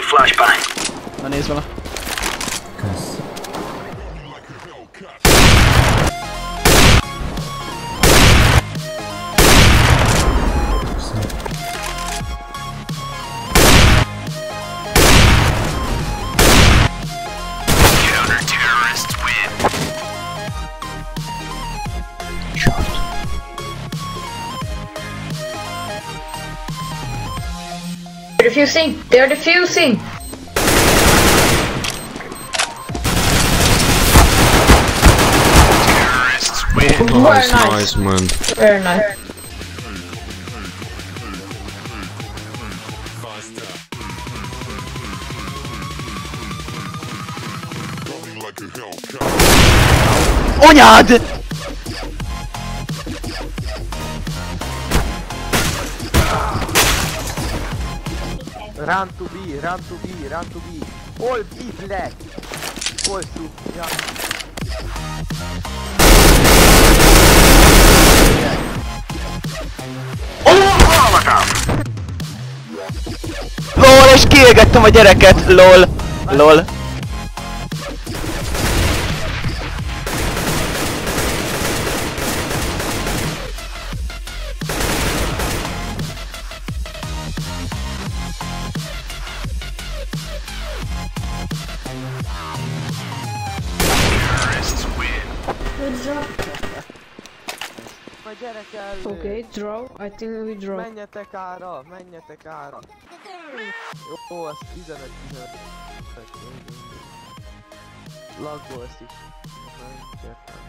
Deploying flashbang. Maneiro, é vai lá. They're defusing! They're defusing! Terrorists win. Very Nice, nice. nice, man. Very nice. Anyád! Run to B, run to B, run to B. All B black. All to yeah. LOL, és kiégettem a gyereket! LOL! LOL! Gyerek elő. Okay, draw. I think we draw. Menjetek ára, menjetek ára. Jó, az 15 15. Laggolsz is. Nincs értelme.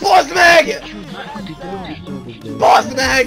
Bazd meg! Bazd meg!